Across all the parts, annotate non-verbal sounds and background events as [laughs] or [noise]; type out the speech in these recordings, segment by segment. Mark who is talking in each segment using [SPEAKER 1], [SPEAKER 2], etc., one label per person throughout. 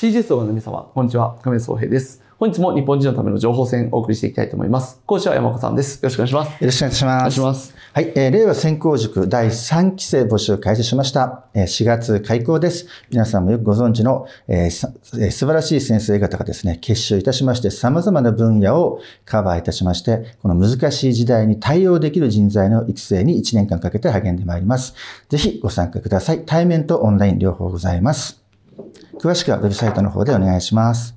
[SPEAKER 1] CGS をの皆様、こんにちは。亀井総平です。本日も日本人のための情報戦をお送りしていきたいと思います。講師は山岡さんです。よろしくお願いします。
[SPEAKER 2] よろしくお願いします。
[SPEAKER 1] お願いします。
[SPEAKER 2] はい、えー令和先行塾第3期生募集開始しました。えー4月開校です。皆さんもよくご存知の、えーさえー素晴らしい先生方がですね、結集いたしまして、様々な分野をカバーいたしまして、この難しい時代に対応できる人材の育成に1年間かけて励んでまいります。ぜひご参加ください。対面とオンライン両方ございます。詳しくはウェブサイトの方でお願いします。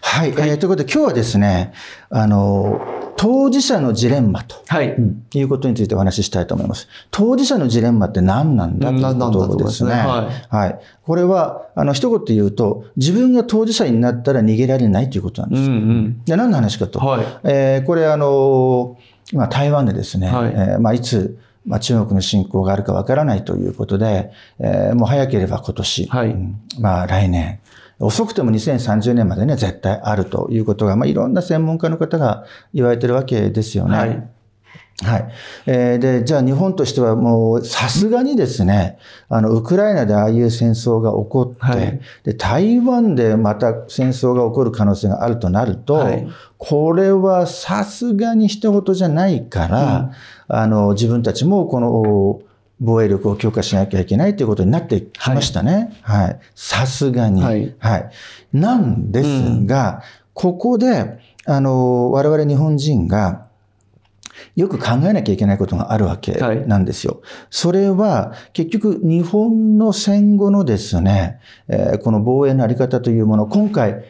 [SPEAKER 2] はい、えーということで今日はですね、あの、当事者のジレンマと。
[SPEAKER 1] はい。
[SPEAKER 2] うんいうことについてお話ししたいと思います。当事者のジレンマって何なんだということですね。
[SPEAKER 1] いうことですね
[SPEAKER 2] はい。これは、あの、一言で言うと、自分が当事者になったら逃げられないということなん
[SPEAKER 1] うん
[SPEAKER 2] です。
[SPEAKER 1] うん。
[SPEAKER 2] で何の話かと。
[SPEAKER 1] はい。
[SPEAKER 2] えーこれ、あの、今、台湾でですね、
[SPEAKER 1] はい
[SPEAKER 2] えーまあ、いつ、まあ、中国の侵攻があるかわからないということで、えーもう早ければ今年、
[SPEAKER 1] はい
[SPEAKER 2] うんまあ、来年、遅くても2030年までね、絶対あるということが、まあ、いろんな専門家の方が言われてるわけですよね。
[SPEAKER 1] はい。
[SPEAKER 2] はい。えーで、じゃあ日本としてはもうさすがにですね、あの、ウクライナでああいう戦争が起こって、
[SPEAKER 1] はい
[SPEAKER 2] で、台湾でまた戦争が起こる可能性があるとなると、
[SPEAKER 1] はい
[SPEAKER 2] これはさすがに一言じゃないから、あの、自分たちもこの、防衛力を強化しなきゃいけないということになってきましたね。はい。さすがに。
[SPEAKER 1] はい
[SPEAKER 2] はい。なんですが、ここで、あの、我々日本人が、よく考えなきゃいけないことがあるわけ
[SPEAKER 1] はい
[SPEAKER 2] なんですよ。それは結局日本の戦後のですね、えーこの防衛のあり方というものを今回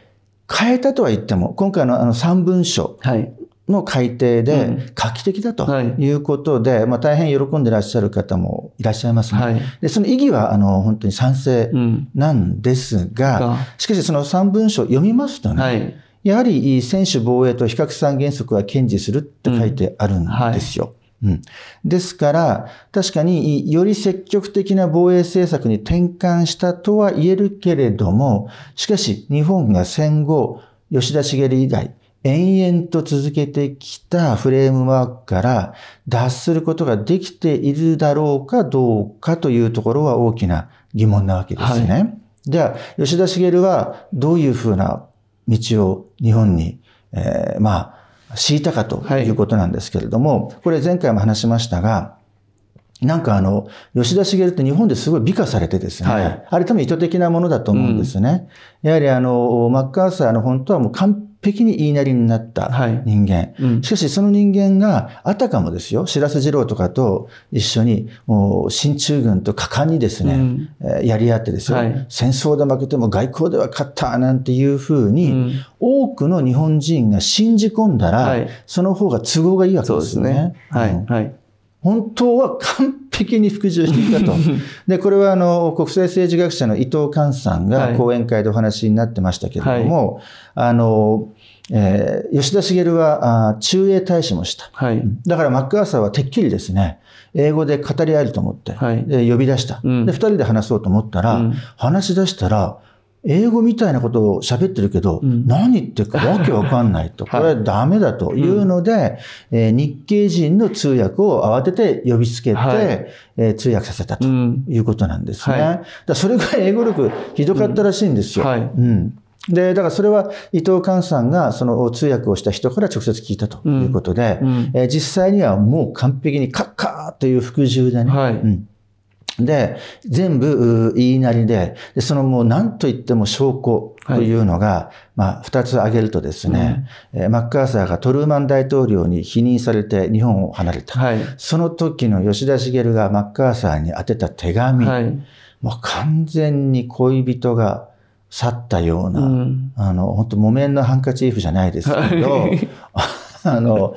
[SPEAKER 2] 変えたとは言っても、今回のあの三文書
[SPEAKER 1] はい。
[SPEAKER 2] の改定
[SPEAKER 1] うん
[SPEAKER 2] で画期的だと
[SPEAKER 1] はい
[SPEAKER 2] いうことで、まあ大変喜んでらっしゃる方もいらっしゃいますね。
[SPEAKER 1] はい。
[SPEAKER 2] でその意義はあの本当に賛成
[SPEAKER 1] うん。
[SPEAKER 2] なんですが、
[SPEAKER 1] が
[SPEAKER 2] しかしその三文書を読みますとね、
[SPEAKER 1] はい。
[SPEAKER 2] やはり専守防衛と非核三原則は堅持するって書いてあるんですよ。うんですから、確かにより積極的な防衛政策に転換したとは言えるけれども、しかし日本が戦後、吉田茂以来、延々と続けてきたフレームワークから脱することができているだろうかどうかというところは大きな疑問なわけですね。じゃあ、吉田茂はどういうふうな道を日本に、えーまあ、敷いたかということなんですけれども、これ前回も話しましたが、なんかあの、吉田茂って日本ですごい美化されてですね、
[SPEAKER 1] はい
[SPEAKER 2] あれ多分意図的なものだと思うんですね。やはりあの、マッカーサーの本当はもう完璧に言いなりになった
[SPEAKER 1] はい
[SPEAKER 2] 人間。
[SPEAKER 1] うん
[SPEAKER 2] しかしその人間があたかもですよ、白洲次郎とかと一緒に、もう進駐軍と果敢にですね、
[SPEAKER 1] うん
[SPEAKER 2] えーやり合ってですよ、
[SPEAKER 1] はい
[SPEAKER 2] 戦争で負けても外交では勝ったなんていうふうに、
[SPEAKER 1] うん
[SPEAKER 2] 多くの日本人が信じ込んだら、
[SPEAKER 1] はい
[SPEAKER 2] その方が都合がいいわけ
[SPEAKER 1] そうです
[SPEAKER 2] ね。
[SPEAKER 1] ね。は
[SPEAKER 2] うん
[SPEAKER 1] い。はい。
[SPEAKER 2] 本当は完璧に服従していたと。[laughs] で、これはあの、国際政治学者の伊藤寛さん
[SPEAKER 1] はい
[SPEAKER 2] が講演会でお話になってましたけれども、あの、えー吉田茂はあ駐英大使もした。
[SPEAKER 1] はい。
[SPEAKER 2] だからマッカーサーはてっきりですね、英語で語り合えると思って、
[SPEAKER 1] はい
[SPEAKER 2] で呼び出した。
[SPEAKER 1] うん
[SPEAKER 2] で、二人で話そうと思ったら、
[SPEAKER 1] うん
[SPEAKER 2] 話し出したら、英語みたいなことを喋ってるけど、
[SPEAKER 1] うん。
[SPEAKER 2] 何言ってるかわけわかんないと。[laughs] これはダメだとい。うので、えー日系人の通訳を慌てて呼びつけて、
[SPEAKER 1] はい。
[SPEAKER 2] えー通訳させたと
[SPEAKER 1] うん。
[SPEAKER 2] いうことなんですね。
[SPEAKER 1] はい。
[SPEAKER 2] だそれぐらい英語力ひどかったらしいんですよ。
[SPEAKER 1] うん。はい。
[SPEAKER 2] うん。で、だからそれは伊藤寛さんがその通訳をした人から直接聞いたということで、
[SPEAKER 1] うん。
[SPEAKER 2] えー実際にはもう完璧にカッカーという服従でね、
[SPEAKER 1] はい。
[SPEAKER 2] うんで、全部う言いなりで、でそのもう何と言っても証拠というのが、まあ二つ挙げるとですね、えーマッカーサーがトルーマン大統領に否認されて日本を離れた。
[SPEAKER 1] はい。
[SPEAKER 2] その時の吉田茂がマッカーサーに宛てた手紙、
[SPEAKER 1] はい。
[SPEAKER 2] もう完全に恋人が去ったような、
[SPEAKER 1] うん
[SPEAKER 2] あの、本当木綿のハンカチーフじゃないですけど、
[SPEAKER 1] はい [laughs]
[SPEAKER 2] あの、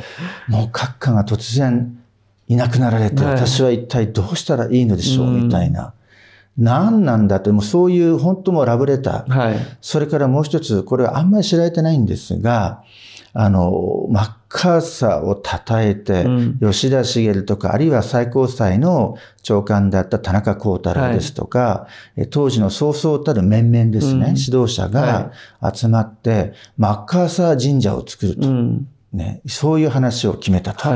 [SPEAKER 2] もう閣下が突然いなくなられて、
[SPEAKER 1] はい
[SPEAKER 2] 私は一体どうしたらいいのでしょう、
[SPEAKER 1] うん
[SPEAKER 2] みたいな。何なんだって、もうそういう本当もうラブレター。
[SPEAKER 1] はい。
[SPEAKER 2] それからもう一つ、これはあんまり知られてないんですが、あの、マッカーサーを称えて、
[SPEAKER 1] うん
[SPEAKER 2] 吉田茂とか、あるいは最高裁の長官であった田中幸太郎ですとか、え当時のそうそうたる面々ですね、
[SPEAKER 1] うん
[SPEAKER 2] 指導者が集まって、マッカーサー神社を作ると、
[SPEAKER 1] うん。
[SPEAKER 2] ね、そういう話を決めたと。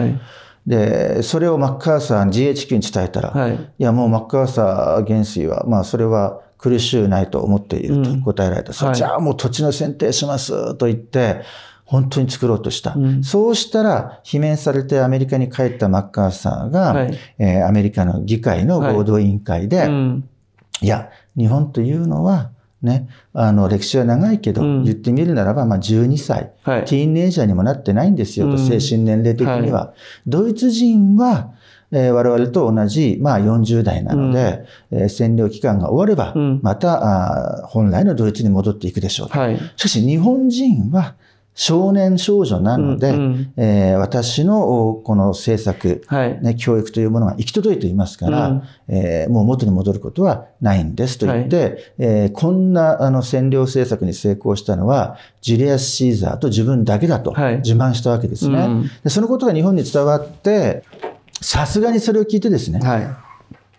[SPEAKER 1] はい。
[SPEAKER 2] で、それをマッカーサー、GHQ に伝えたら、
[SPEAKER 1] はい。
[SPEAKER 2] いや、もうマッカーサー元帥は、まあ、それは苦しゅうないと思っていると答えられた。うん、じゃあもう土地の選定しますと言って、本当に作ろうとした。うん、そうしたら、罷免されてアメリカに帰ったマッカーサーが、はい、えー、アメリカの議会の合同委員会で、はいうん、いや、日本というのは、ね、あの、歴史は長いけど、うん、言ってみるならば、まあ、12歳、はい、ティーンネイジャーにもなってないんですよと、精神年齢的には。ドイツ人は、えー、我々と同じ、まあ、40代なので、うん、えー、占領期間が終われば、また、あ本来のドイツに戻っていくでしょう。はい、しかし、日本人は、少年少女なので、うんうん、えー、私のこの政策、はい、ね、教育というものが行き届いていますから、うん、えー、もう元に戻ることはないんですと言って、はい、えー、こんなあの占領政策に成功したのは、ジュリアス・シーザーと自分だけだと自慢したわけですね。はいうん、でそのことが日本に伝わって、さすがにそれを聞いてですね、はい。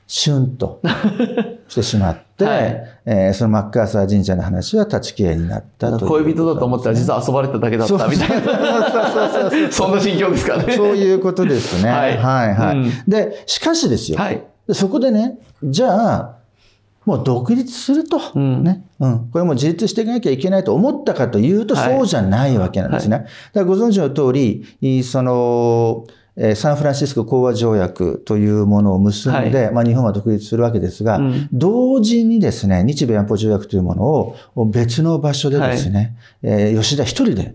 [SPEAKER 2] シュンと [laughs] してしまって、はい、えー、そのマッカーサー神社の話は立ち消えになったと、
[SPEAKER 1] ね、恋人だと思ったら [laughs] 実は遊ばれただけだったみたいな。そんな心境ですかね。
[SPEAKER 2] そういうことですね。はい、はい、はい、うん、で、しかしですよ。はい、そこでね、じゃあ、もう独立すると、うん、ね、うん、これも自立していかなきゃいけないと思ったかというと、そうじゃないわけなんですね。はい、だからご存知の通り、その、えサンフランシスコ講和条約というものを結んで、はい、まあ、日本は独立するわけですが、うん、同時にですね、日米安保条約というものを別の場所でですね、はい、えー、吉田一人で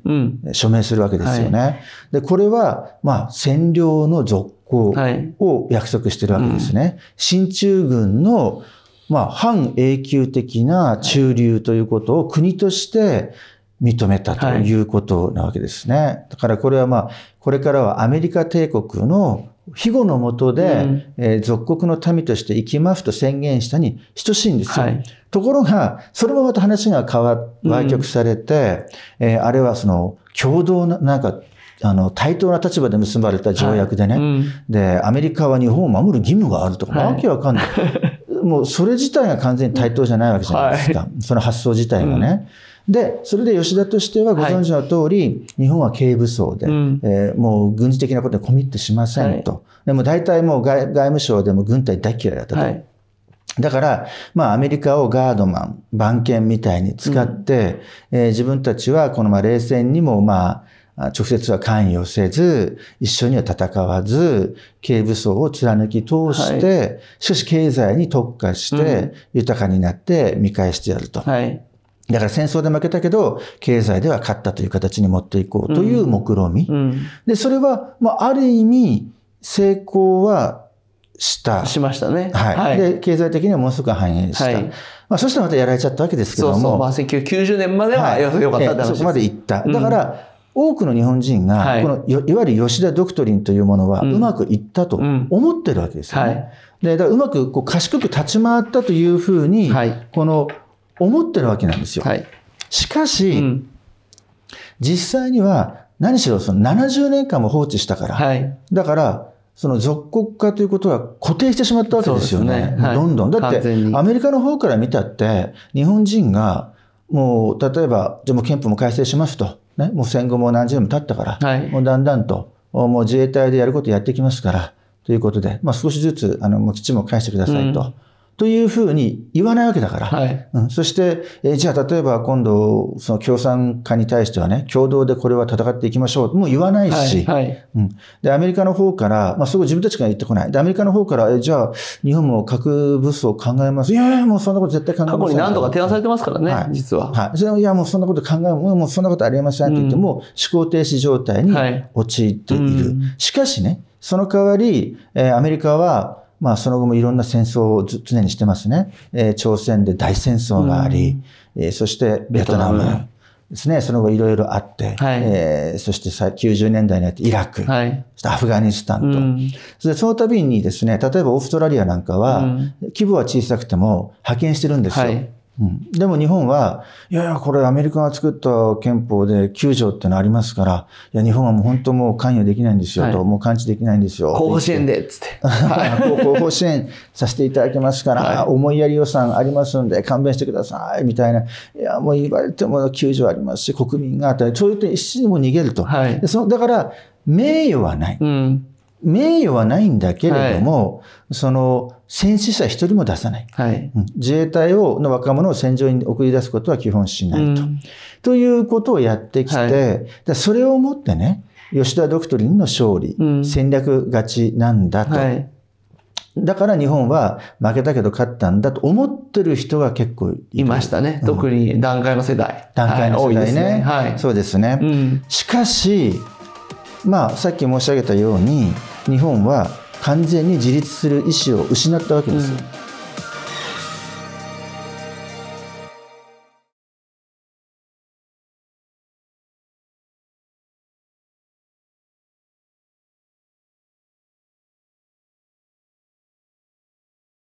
[SPEAKER 2] 署名するわけですよね。はい、で、これは、まあ、占領の続行を約束してるわけですね。はいうん、進駐軍の、まあ、反永久的な駐留ということを国として、認めたということなわけですね。はい、だからこれはまあ、これからはアメリカ帝国の庇護のもとで、うん、えー、属国の民として生きますと宣言したに等しいんですよ。はい、ところが、それもまた話が変わ、歪曲されて、うん、えー、あれはその、共同な、なんか、あの、対等な立場で結ばれた条約でね、はいうん、で、アメリカは日本を守る義務があるとか、わけわかんない。[laughs] もうそれ自体が完全に対等じゃないわけじゃないですか。はい、その発想自体がね。で、それで吉田としてはご存知の通り、はい、日本は軽武装で、うん、えー、もう軍事的なことにコミットしませんと。はい、でも大体もう外外務省でも軍隊大嫌いだったと。はい。だから、まあ、アメリカをガードマン、番犬みたいに使って、うん、えー、自分たちはこのまあ冷戦にもまあ、直接は関与せず、一緒には戦わず、軽武装を貫き通して、はい、しかし経済に特化して、豊かになって見返してやると。はいだから戦争で負けたけど、経済では勝ったという形に持っていこうという目論み。うんうん、で、それは、まあ、ある意味、成功はした。
[SPEAKER 1] しましたね。
[SPEAKER 2] はい。はい、で、経済的にはものすごく反映した。はい、まあ、そしたらまたやられちゃったわけですけども。そうそう。
[SPEAKER 1] まあ、1990年までは良かったって
[SPEAKER 2] 話、そこまで行った。だから、多くの日本人が、このいわゆる吉田ドクトリンというものは、うまくいったと思ってるわけですよね。はいで、だからうまくこう賢く立ち回ったというふうに、この思ってるわけなんですよ。はい、しかし、うん、実際には何しろその70年間も放置したから、はい、だから、その属国化ということは固定してしまったわけですよね。ね。はい、どんどん。だって、アメリカの方から見たって、日本人が、もう、例えば、じゃもう憲法も改正しますと。ね、もう戦後も何十年も経ったから、はい、もうだんだんと、もう自衛隊でやることやっていきますから、ということで、まあ少しずつ、あの、もう基地も返してくださいと。うんというふうに言わないわけだから。はい、うん、そして、えー、じゃあ例えば今度、その共産化に対してはね、共同でこれは戦っていきましょう。もう言わないし、はいはい、うん、で、アメリカの方から、まあすごい自分たちが言ってこない。で、アメリカの方から、えー、じゃあ日本も核武装考えます。いやいや、もうそんなこと絶対考えません。
[SPEAKER 1] 過去に何度か提案されてますからね、はい、実は。
[SPEAKER 2] はい。それいや、もうそんなこと考え、もうそんなことありえませんって言っても、うん、思考停止状態に陥っている。はいうん、しかしね、その代わり、えー、アメリカは、まあ、その後もいろんな戦争を常にしてますね。えー、朝鮮で大戦争があり、うん、えー、そしてベトナムですね。その後いろいろあって、はい、えー、そして90年代になってイラク、はい、そしてアフガニスタンと。うん、そその度にですね、例えばオーストラリアなんかは、規模は小さくても派遣してるんですよ。はいうん、でも日本は、いやいや、これアメリカが作った憲法で9条ってのありますから、いや、日本はもう本当もう関与できないんですよと、はい、もう感知できないんですよ。
[SPEAKER 1] 候補支援で、つって。[laughs]
[SPEAKER 2] 候補支援させていただきますから、はい、思いやり予算ありますんで勘弁してください、みたいな。いや、もう言われても9条ありますし、国民が、そういうと一瞬にも逃げると。はい、そのだから、名誉はない。うん名誉はないんだけれども、その戦死者一人も出さない、
[SPEAKER 1] はい。
[SPEAKER 2] うん自衛隊をの若者を戦場に送り出すことは基本しないと。
[SPEAKER 1] うん
[SPEAKER 2] ということをやってきて、
[SPEAKER 1] はい
[SPEAKER 2] でそれをもってね、吉田ドクトリンの勝利、
[SPEAKER 1] うん
[SPEAKER 2] 戦略勝ちなんだと、
[SPEAKER 1] はい。
[SPEAKER 2] だから日本は負けたけど勝ったんだと思ってる人が結構い
[SPEAKER 1] ましたね。特に段階の世代。
[SPEAKER 2] 段階の世代ね。
[SPEAKER 1] はいね。はい。
[SPEAKER 2] そうですね。
[SPEAKER 1] うん。
[SPEAKER 2] しかし、まあ、さっき申し上げたように、日本は完全に自立する意思を失ったわけです。
[SPEAKER 1] うん